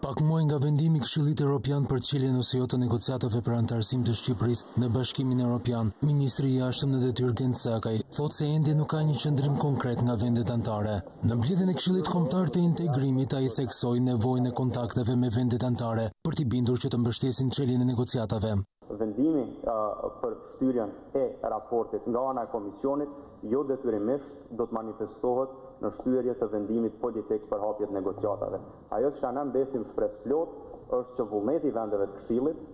Pak muaj nga vendimi i Këshillit Evropian për çeljen ose jo të negociatave për anëtarësim të Shqipërisë në Bashkimin Evropian, ministri i Jashtëm në detyrë Gent Cakaj thotë se ende nuk ka një qëndrim konkret nga vendet anëtare. Në mbledhjen e Këshillit Kombëtar të Integrimit ai theksoi nevojën e kontakteve me vendet anëtare për t'i bindur që të mbështesin çeljen e negociatave. Vendimi për shtyrjen e raportit nga ana e Komisionit jo detyrimisht do të manifestohet në shtyrje të vendimit politik për hapje të negociatave. Ajo çka ne mbesim shpresëplotë është që vullneti i vendeve të Këshillit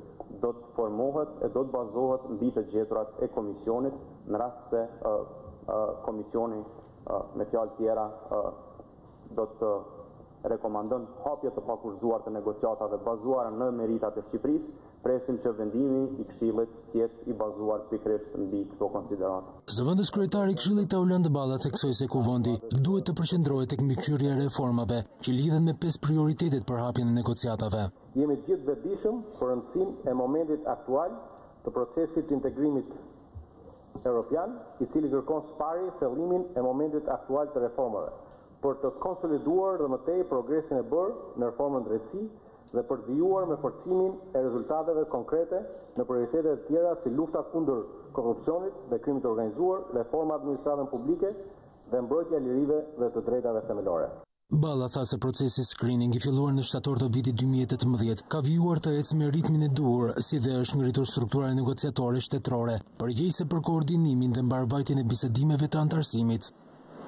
do të formohet e do të bazohet mbi të gjeturat e Komisionit në rast se Komisioni me fjalë tjera do të rekomandon hapje të pakushtëzuar të negociatave bazuara në meritat e Shqipërisë, presim që vendimi i Këshillit të jetë i bazuar pikërisht mbi këto konsiderata. Zëvendëskryetari i Këshillit Taulant Balla theksoi se Kuvendi duhet të përqendrohet tek mbikëqyrja e reformave që lidhen me pesë prioritetet për hapjen e negociatave. Jemi të gjithë vetëdijshëm për rëndësinë e momentit aktual të procesit të integrimit Europian, i cili kërkon së pari thellimin e momentit aktual të reformave, për të konsoliduar dhe më tej progresin e bërë në reformën drejtësi dhe për të vijuar me forcimin e rezultateve konkrete në prioritetet e tjera si lufta kundër korrupsionit dhe krimit të organizuar, reforma administratën publike dhe mbrojtja e lirive dhe të drejtave themelore. Balla tha se procesi screening i filluar në shtator të vitit dy mijë e tetëmbëdhjetë ka vijuar të ecë me ritmin e duhur, si dhe është ngritur struktura negociatore shtetërore, përgjegjëse për koordinimin dhe mbarëvajtjen e bisedimeve të anëtarësimit.